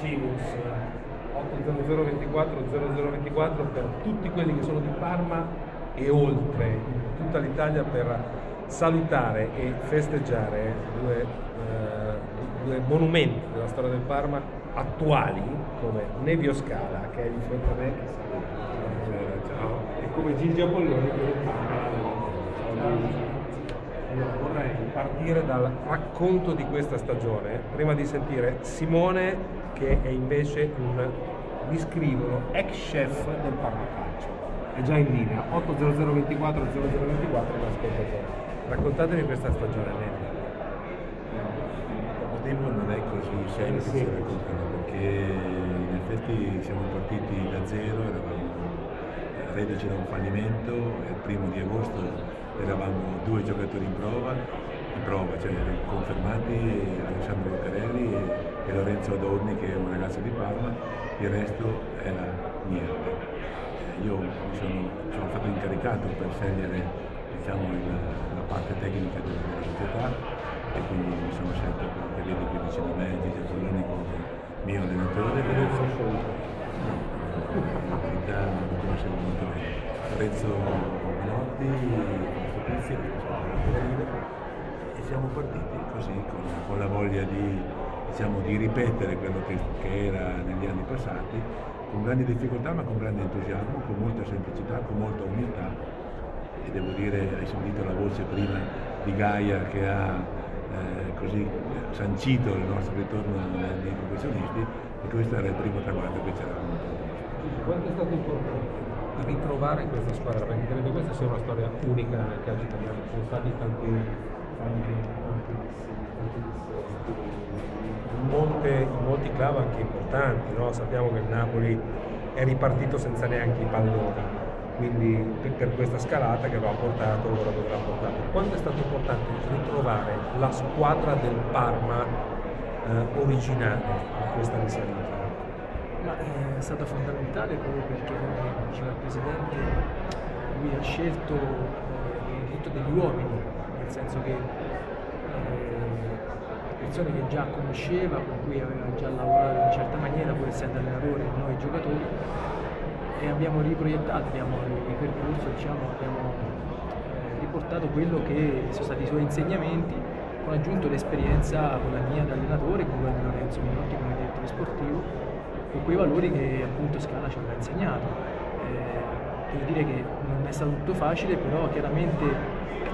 Cimus 80024 0024 per tutti quelli che sono di Parma e oltre in tutta l'Italia per salutare e festeggiare due, eh, due monumenti della storia del Parma attuali come Nevio Scala che è di fronte a me ciao, e come Gigi Apolloni che è Parma. Allora, vorrei partire dal racconto di questa stagione prima di sentire Simone che è invece un mi scrivono ex chef del Parma Calcio è già in linea. 80024 0024 l'ascoltatore Raccontatemi questa stagione, Nelly. Il tempo non è così semplice da raccontare perché in effetti siamo partiti da zero, eravamo reduci da un fallimento, il primo di agosto eravamo due giocatori in prova, in prova, cioè confermati Alessandro Lucarelli e, e Lorenzo Adorni che è un ragazzo di Parma, il resto era niente. Io mi sono, sono stato incaricato per scegliere diciamo, il, la parte tecnica della, della, società e quindi mi sono scelto che vedi qui vicino a me, Gigi Pollini come mio allenatore. Lorenzo La verità lo conoscevo molto bene. Lorenzo Minotti, Fabrizio, e siamo partiti così con, con la voglia di, diciamo, di ripetere quello che, che era negli anni passati con grandi difficoltà ma con grande entusiasmo, con molta semplicità, con molta umiltà e devo dire, hai sentito la voce prima di Gaia che ha eh, così sancito il nostro ritorno nei professionisti e questo era il primo traguardo che c'era Quanto è stato importante ritrovare questa squadra? Perché credo questa sia una storia unica nel calcio italiano, ci sono stati tanti, in, molte, in molti club anche importanti, no? sappiamo che il Napoli è ripartito senza neanche i palloni quindi per questa scalata che aveva portato, ora dovrà portare. Quanto è stato importante ritrovare la squadra del Parma eh, originale in questa risalita? Ma eh, è stato fondamentale proprio perché, come diceva il Presidente, lui ha scelto eh, il diritto degli uomini, nel senso che eh, persone che già conosceva, con cui aveva già lavorato in una certa maniera, pur essendo allenatore, noi giocatori, e abbiamo riproiettato, abbiamo ripercorso, diciamo, abbiamo eh, riportato quello che sono stati i suoi insegnamenti, con aggiunto l'esperienza con la mia da allenatore, con quella di Lorenzo Minotti come direttore sportivo, con quei valori che appunto Scala ci aveva insegnato. Eh, devo dire che non è stato tutto facile, però chiaramente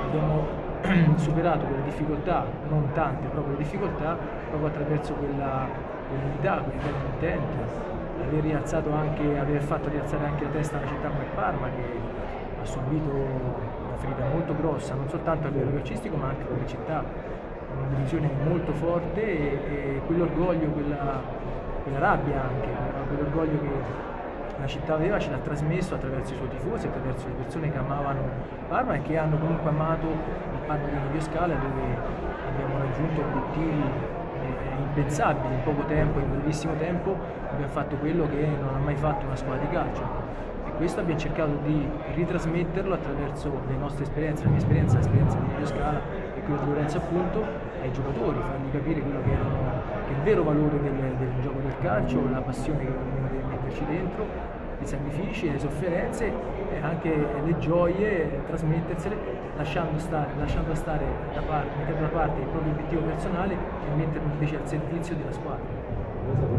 abbiamo superato quelle difficoltà, non tante proprio le difficoltà, proprio attraverso quella, quell'unità, quell'intento aver, rialzato anche, aver fatto rialzare anche la testa una città come Parma che ha subito una ferita molto grossa, non soltanto a livello calcistico ma anche come città, una divisione molto forte e, e quell'orgoglio, quella, quella, rabbia anche, quell'orgoglio che la città aveva ce l'ha trasmesso attraverso i suoi tifosi, attraverso le persone che amavano Parma e che hanno comunque amato il Parma di Medio Scala dove abbiamo raggiunto obiettivi impensabili in poco tempo, in brevissimo tempo, abbiamo fatto quello che non ha mai fatto una squadra di calcio. E questo abbiamo cercato di ritrasmetterlo attraverso le nostre esperienze, la mia esperienza, l'esperienza di Emilio Scala e quella di Lorenzo appunto, ai giocatori, fargli capire quello che, è il vero valore del, del gioco del calcio, la passione che ognuno deve metterci dentro i sacrifici, le sofferenze e anche le gioie, trasmettersele lasciando stare, lasciando stare da parte, mettendo da parte il proprio obiettivo personale e metterlo invece al servizio della squadra.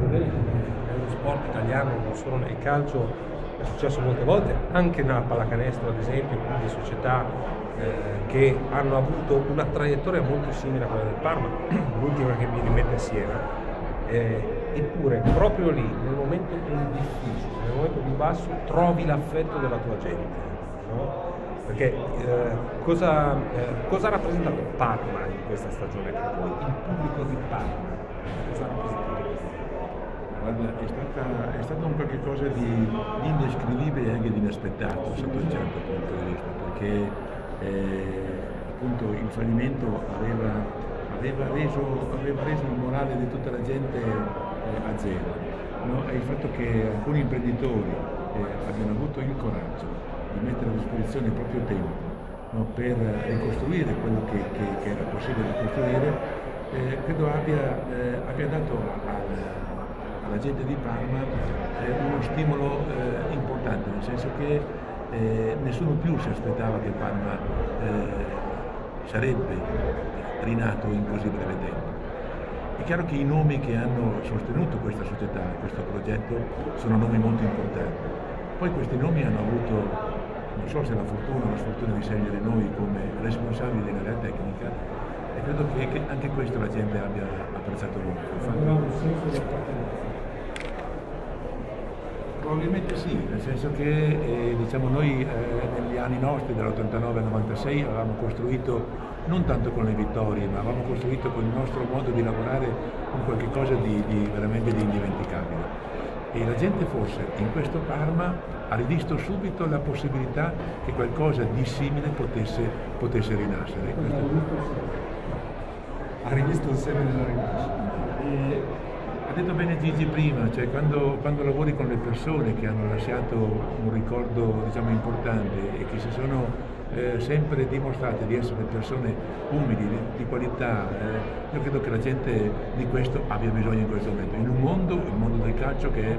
Nello sport italiano, non solo nel calcio, è successo molte volte, anche nella pallacanestro ad esempio, quindi società eh, che hanno avuto una traiettoria molto simile a quella del Parma, l'ultima che mi rimette a Siena. Eh, eppure proprio lì, nel momento più difficile, nel momento più basso, trovi l'affetto della tua gente. No? Perché eh, cosa, eh, cosa, ha rappresentato Parma in questa stagione per voi? Il pubblico di Parma, cosa ha rappresentato? Guarda, è, stata, è stato un qualche di, di, indescrivibile e anche di inaspettato sotto un certo punto di vista, perché appunto il fallimento aveva, aveva, reso, aveva reso il morale di tutta la gente a zero. No? Il fatto che alcuni imprenditori eh, abbiano avuto il coraggio di mettere a disposizione il proprio tempo no? per ricostruire quello che, che, che, era possibile costruire, eh, credo abbia, eh, abbia dato al, alla gente di Parma eh, uno stimolo eh, importante, nel senso che eh, nessuno più si aspettava che Parma eh, sarebbe rinato in così breve tempo. È chiaro che i nomi che hanno sostenuto questa società, questo progetto, sono nomi molto importanti. Poi questi nomi hanno avuto, non so se la fortuna o la sfortuna di scegliere noi come responsabili dell'area tecnica, e credo che, anche questo la gente abbia apprezzato molto. Probabilmente sì, nel senso che eh, diciamo noi eh, negli anni nostri, dall'89 al 96, avevamo costruito, non tanto con le vittorie, ma avevamo costruito con il nostro modo di lavorare un qualche cosa di, di veramente di indimenticabile. E la gente forse in questo Parma ha rivisto subito la possibilità che qualcosa di simile potesse, potesse rinascere. Ha rivisto il seme della rinascita ha detto bene Gigi prima, cioè quando, quando, lavori con le persone che hanno lasciato un ricordo diciamo, importante e che si sono eh, sempre dimostrate di essere persone umili, di, di qualità, eh, io credo che la gente di questo abbia bisogno in questo momento, in un mondo, il mondo del calcio che è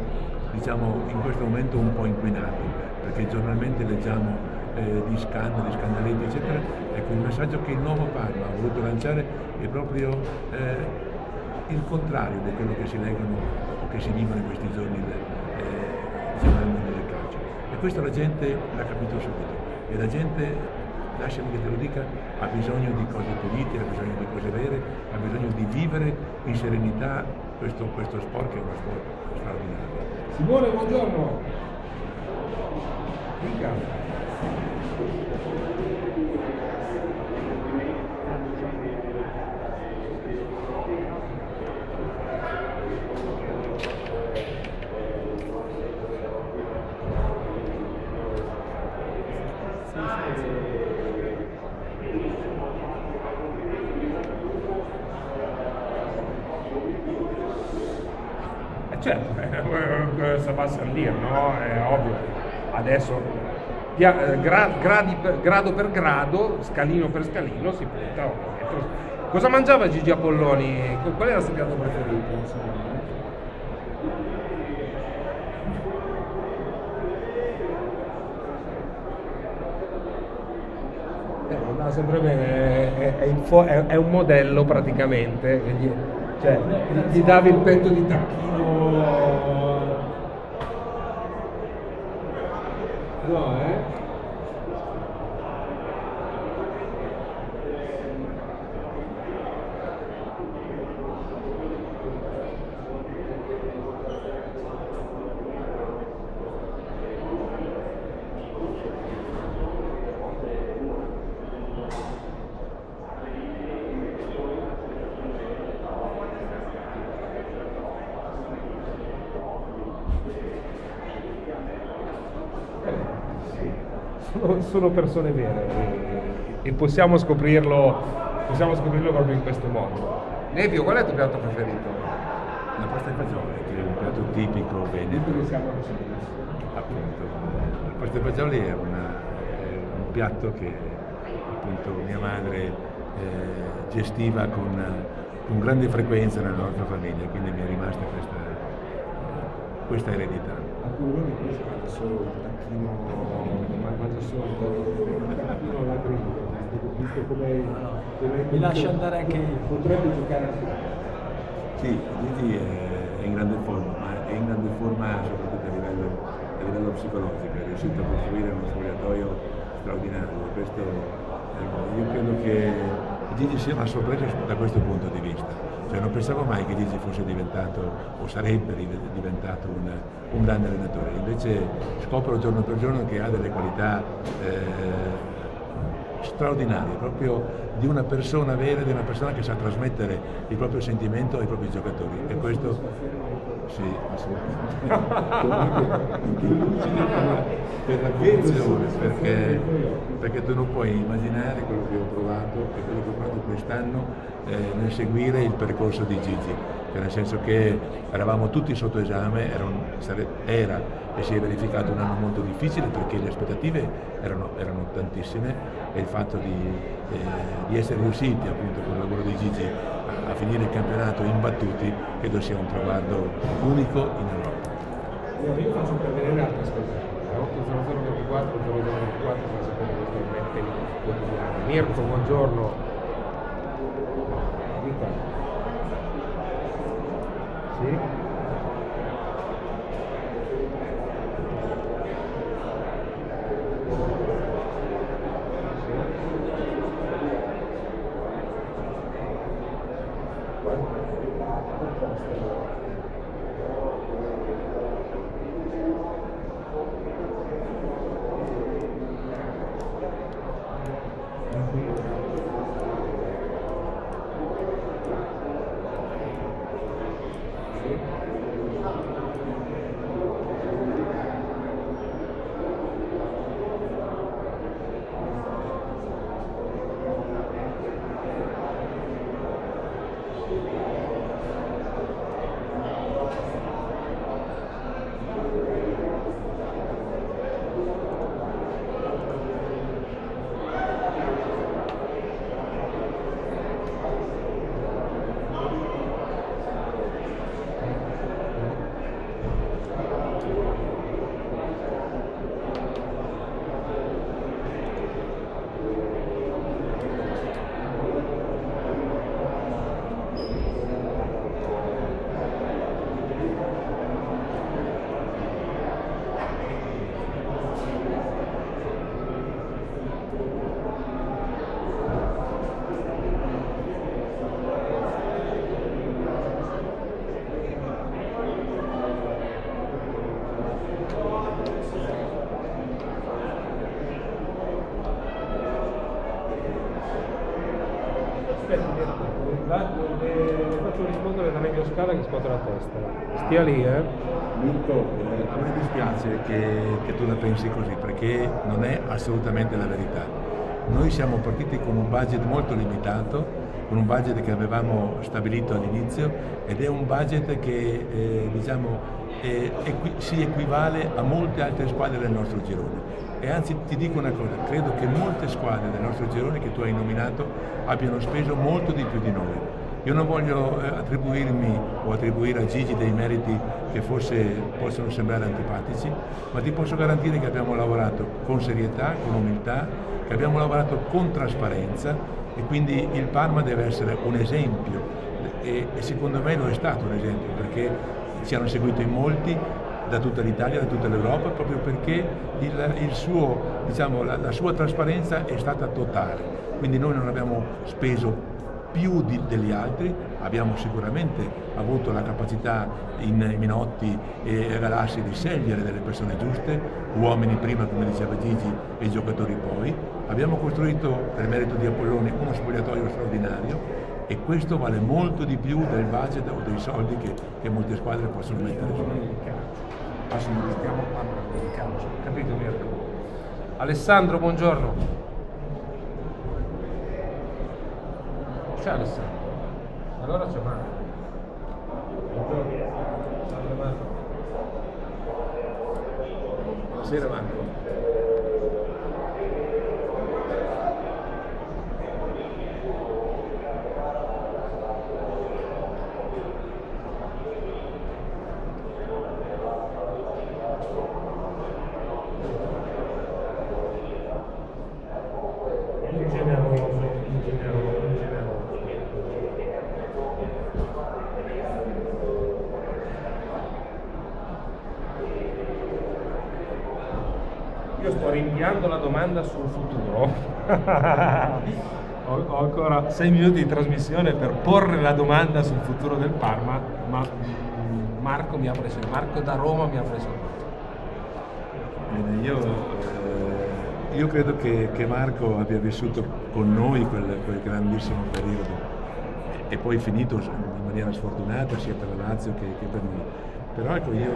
diciamo, in questo momento un po' inquinato, perché giornalmente leggiamo eh, di scandali, scandaletti eccetera, ecco il messaggio che il nuovo Parma ha voluto lanciare è proprio eh, il contrario di quello che si leggono o che si vivono in questi giorni eh, diciamo, nel mondo del calcio. E questo la gente l'ha capito subito e la gente, lasciami che te lo dica, ha bisogno di cose pulite, ha bisogno di cose vere, ha bisogno di vivere in serenità questo, questo sport che è uno sport straordinario. Simone, buongiorno. Dica. certo, ça va servire, no? È ovvio. Adesso eh, gra, per, grado per grado, scalino per scalino, si punta. Cosa mangiava Gigi Apolloni? Qual era il suo piatto preferito? Eh, sempre bene, è, è, è, è, un modello praticamente, cioè, gli davi il petto di tacchino. No, eh? Sono, sono persone vere e, e possiamo, scoprirlo, possiamo scoprirlo proprio in questo modo. Nevio, qual è il tuo piatto preferito? La pasta e fagioli, che è un piatto tipico veneto. Appunto, la pasta e fagioli è, una, è un piatto che appunto mia madre eh, gestiva con, con, grande frequenza nella nostra famiglia, quindi mi è rimasta questa, questa eredità. Alcuni di questi solo il tacchino mangia solo il tacchino alla griglia, visto come, come mi lascia andare anche io. Potrebbe giocare a Sì, Gigi è in grande forma, ma è in grande forma soprattutto a livello, a livello psicologico, è riuscito a costruire uno spogliatoio straordinario. Questo, ecco, io credo che Gigi sia una sorpresa da questo punto di vista cioè, non pensavo mai che Gigi fosse diventato o sarebbe diventato un, un grande allenatore, invece scopro giorno per giorno che ha delle qualità eh, straordinarie, proprio di una persona vera, di una persona che sa trasmettere il proprio sentimento ai propri giocatori. E questo sì, per l'attenzione, perché, perché tu non puoi immaginare quello che ho provato e quello che ho provato quest'anno eh, nel seguire il percorso di Gigi, cioè nel senso che eravamo tutti sotto esame, era, un, era e si è verificato un anno molto difficile perché le aspettative erano, erano tantissime e il fatto di, eh, di essere riusciti appunto con il lavoro di Gigi a, a finire il campionato imbattuti credo sia un traguardo unico in Europa. Io faccio prevedere altre ascoltatori. 80024 0024 per sapere questo quotidiano. Mirko, buongiorno. Sì? Scala che scuote la testa. Stia lì, eh. Mirko, eh, a me dispiace che, che tu la pensi così, perché non è assolutamente la verità. Noi siamo partiti con un budget molto limitato, con un budget che avevamo stabilito all'inizio ed è un budget che eh, diciamo, eh, equi- si equivale a molte altre squadre del nostro girone. E anzi ti dico una cosa, credo che molte squadre del nostro girone che tu hai nominato abbiano speso molto di più di noi io non voglio eh, attribuirmi o attribuire a Gigi dei meriti che forse possono sembrare antipatici, ma ti posso garantire che abbiamo lavorato con serietà, con umiltà, che abbiamo lavorato con trasparenza e quindi il Parma deve essere un esempio e, e secondo me lo è stato un esempio perché ci hanno seguito in molti da tutta l'Italia, da tutta l'Europa, proprio perché il, il suo, diciamo, la, la sua trasparenza è stata totale. Quindi noi non abbiamo speso più di, degli altri, abbiamo sicuramente avuto la capacità in Minotti e Galassi di scegliere delle persone giuste, uomini prima come diceva Gigi e giocatori poi, abbiamo costruito per merito di Apolloni uno spogliatoio straordinario e questo vale molto di più del budget o dei soldi che, che molte squadre possono mettere su. Stiamo parlando di calcio, capito Mirko? Alessandro, buongiorno. Ciao Alessandro. Allora c'è Marco. Buongiorno. Salve Marco. Buonasera Marco. rinviando la domanda sul futuro. Ho, ho, ancora sei minuti di trasmissione per porre la domanda sul futuro del Parma, ma mm, Marco mi ha preso, Marco da Roma mi ha preso. Bene, io, eh, io credo che, che, Marco abbia vissuto con noi quel, quel grandissimo periodo e poi finito in maniera sfortunata sia per la Lazio che, che per noi. Però ecco, io,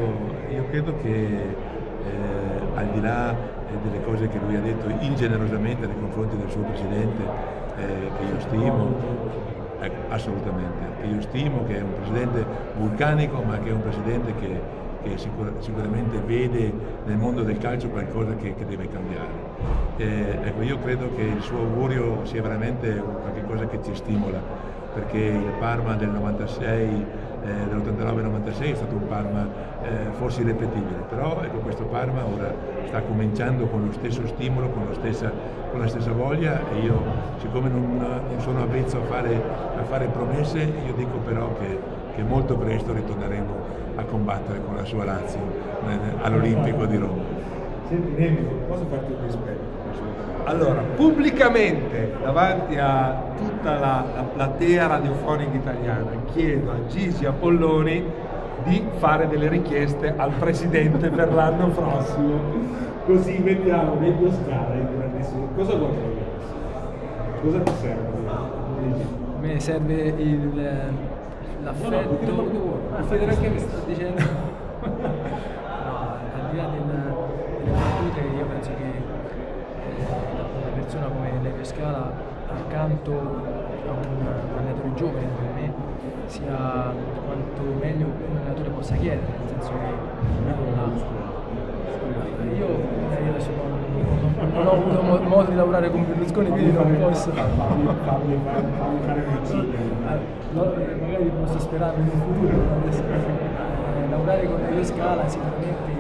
io credo che eh, al di là delle cose che lui ha detto ingenerosamente nei confronti del suo presidente, eh, che io stimo, eh, assolutamente, che io stimo, che è un presidente vulcanico, ma che è un presidente che, che sicur- sicuramente vede nel mondo del calcio qualcosa che, che deve cambiare. Eh, ecco, io credo che il suo augurio sia veramente qualcosa che ci stimola, perché il Parma del 96, eh, dell'89-96 è stato un Parma eh, forse irrepetibile, però ecco, questo Parma ora sta cominciando con lo stesso stimolo, con, stessa, con la stessa voglia e io siccome non, non sono avvezzo a fare, a fare, promesse, io dico però che, che molto presto ritorneremo a combattere con la sua Lazio eh, all'Olimpico di Roma. Senti Nemi, posso farti un rispetto? Allora, pubblicamente davanti a tutta la, la platea radiofonica italiana chiedo a Gigi Apolloni di fare delle richieste al Presidente per l'anno prossimo, così mettiamo nei due scale in grandissimo. Cosa vuoi Cosa ti serve? A me serve il, l'affetto, no, no, il federalismo sto dicendo. Scala accanto a un allenatore giovane per me sia quanto meglio un allenatore possa chiedere, nel senso che io, io adesso non, non, ho avuto modo di lavorare con Berlusconi, quindi non posso. magari posso sperare in un futuro, eh, lavorare con Levio Scala sicuramente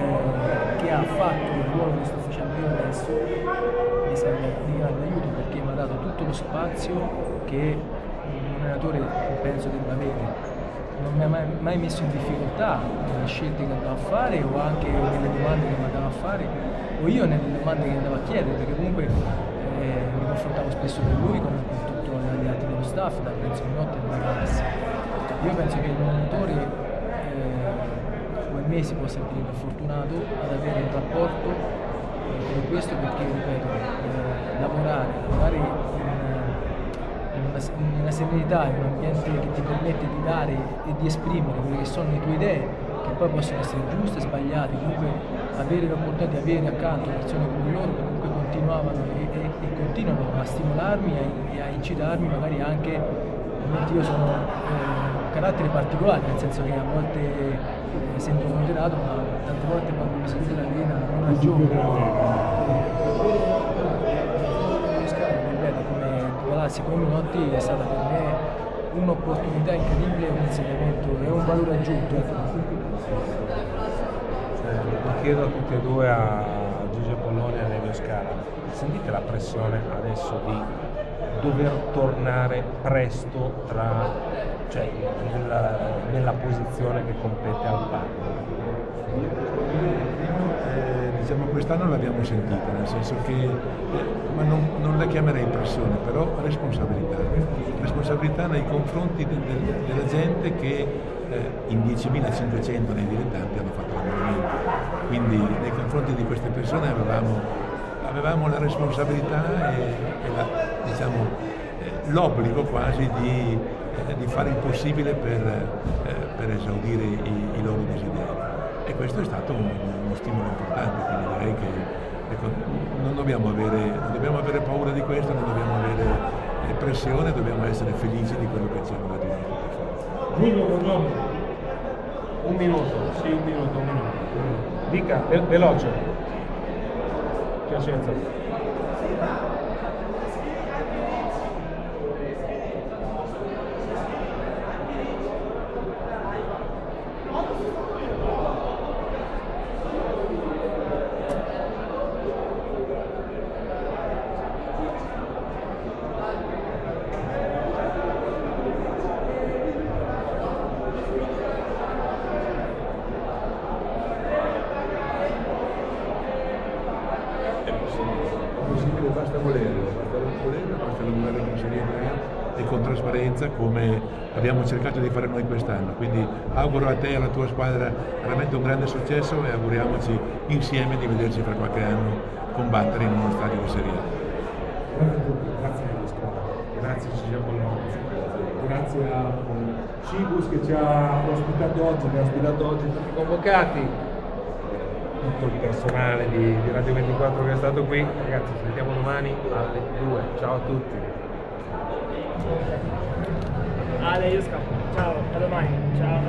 eh, che ha fatto il ruolo che sto facendo io adesso serve di grande aiuto perché mi ha dato tutto lo spazio che un allenatore penso debba avere. Non mi ha mai, mai messo in difficoltà nelle scelte che andavo a fare o anche nelle domande che mi andavo a fare o io nelle domande che andavo a chiedere perché comunque eh, mi confrontavo spesso con lui come con tutti gli altri dello staff, da Renzo Minotti a Ragazzi. Io penso che l'allenatore eh, come me si può sentire fortunato ad avere un rapporto per questo perché, ripeto, eh, lavorare, lavorare in, una, serenità, in un ambiente che ti permette di dare e di esprimere quelle che sono le tue idee, che poi possono essere giuste, sbagliate, comunque avere l'opportunità di avere accanto persone come loro che comunque continuavano e, e, e continuano a stimolarmi e a, a incitarmi magari anche, ovviamente io sono eh, un carattere particolare, nel senso che a volte eh, sento moderato, ma tante volte quando mi sento la vena non ragiono Galassi come Minotti è stata per me un'opportunità incredibile, un insegnamento e un valore aggiunto. Ecco. Lo chiedo a tutti e due, a Gigi Apollone e a Nevio Scala, sentite la pressione adesso di dover tornare presto tra, cioè, nella, nella posizione che compete al Parma? diciamo, quest'anno l'abbiamo sentita, nel senso che, eh, ma non, non, la chiamerei pressione, però responsabilità. Responsabilità nei confronti de, de, della gente che eh, in 10.500 nei dilettanti hanno fatto l'abbonamento. Quindi nei confronti di queste persone avevamo, avevamo la responsabilità e, e la, diciamo, eh, l'obbligo quasi di, eh, di, fare il possibile per, eh, per esaudire i, i loro desideri e questo è stato un, uno stimolo importante, quindi direi che ecco, non, dobbiamo avere, non, dobbiamo avere, paura di questo, non dobbiamo avere pressione, dobbiamo essere felici di quello che ci hanno dato i nostri Giulio, buongiorno. Un minuto, sì, un minuto, un minuto. Dica, ve veloce. Piacenza. Trasparenza come abbiamo cercato di fare noi quest'anno. Quindi auguro a te e alla tua squadra veramente un grande successo e auguriamoci insieme di vederci fra qualche anno combattere in uno stadio di Serie A. Grazie alla squadra, grazie Cecilia Pollone, grazie a Cibus che ci ha ospitato oggi, mi ha ospitato oggi tutti i convocati tutto il personale di, di, Radio 24 che è stato qui. Ragazzi, ci vediamo domani alle 2. Ciao a tutti. Ale, io scappo. Ciao, a domani. Ciao.